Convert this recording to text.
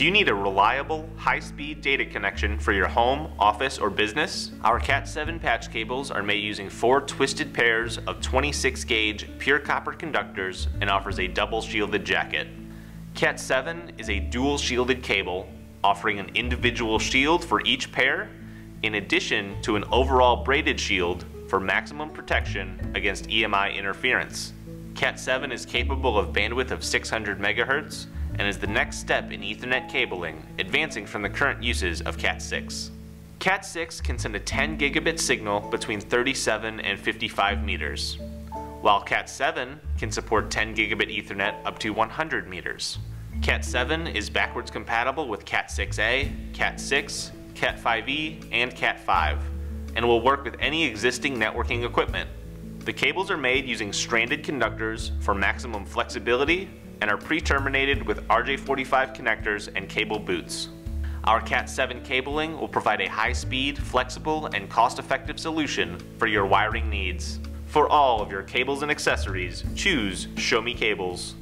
Do you need a reliable, high-speed data connection for your home, office, or business? Our Cat7 patch cables are made using four twisted pairs of 26 gauge pure copper conductors and offers a double shielded jacket. Cat7 is a dual shielded cable offering an individual shield for each pair in addition to an overall braided shield for maximum protection against EMI interference. Cat7 is capable of bandwidth of 600 MHz and is the next step in Ethernet cabling, advancing from the current uses of Cat6. Cat6 can send a 10 gigabit signal between 37 and 55 meters, while Cat7 can support 10 gigabit Ethernet up to 100 meters. Cat7 is backwards compatible with Cat6a, Cat6, Cat5e, and Cat5, and will work with any existing networking equipment. The cables are made using stranded conductors for maximum flexibility and are pre-terminated with RJ45 connectors and cable boots. Our Cat7 cabling will provide a high-speed, flexible, and cost-effective solution for your wiring needs. For all of your cables and accessories, choose Show Me Cables.